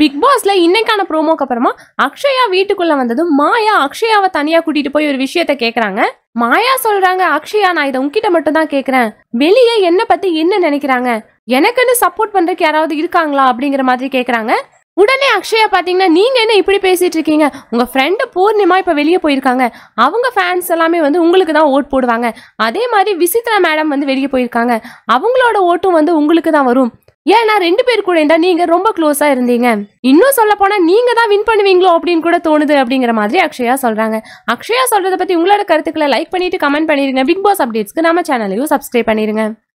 Big பாஸ்ல இன்னைக்கான ப்ரோமோக்கு அப்புறமா அக்ஷயா வீட்டுக்குள்ள வந்ததும் மாயா அக்ஷயாவை தனியா கூட்டிட்டு போய் ஒரு விஷயத்த கேக்குறாங்க. மாயா சொல்றாங்க அக்ஷயா நான் இதை உன்கிட்ட மட்டும் தான் கேக்குறேன். வெளியே என்ன பத்தி என்ன நினைக்கிறாங்க? எனக்குன்னு சப்போர்ட் பண்றதுக்கு யாராவது இருக்காங்களா? அப்படிங்கிற மாதிரி கேக்குறாங்க. உடனே அக்ஷயா பாத்தீங்கன்னா நீங்க என்ன இப்படி பேசிட்டு இருக்கீங்க? உங்க ஃப்ரெண்டு பூர்ணிமா இப்ப வெளியே போயிருக்காங்க. அவங்க ஃபேன்ஸ் எல்லாமே வந்து உங்களுக்கு தான் ஓட் போடுவாங்க. அதே மாதிரி விசித்ரா மேடம் வந்து வெளியே போயிருக்காங்க. அவங்களோட ஓட்டும் வந்து உங்களுக்கு தான் வரும். ஏன்னா ரெண்டு பேர் கூட இருந்தா நீங்க ரொம்ப க்ளோஸா இருந்தீங்க? இன்னும் சொல்ல போனா நீங்க தான் வின் பண்ணுவீங்களோ அப்படின்னு கூட தோணுது அப்படிங்கிற மாதிரி அக்ஷயா சொல்றாங்க. அக்ஷயா சொல்றதை பத்தி உங்களோட கருத்துக்களை லைக் பண்ணிட்டு கமெண்ட் பண்ணிருங்க. பிக் பாஸ் அப்டேட்ஸ்க்கு நம்ம சேனலையும் சப்ஸ்கிரைப் பண்ணிருங்க.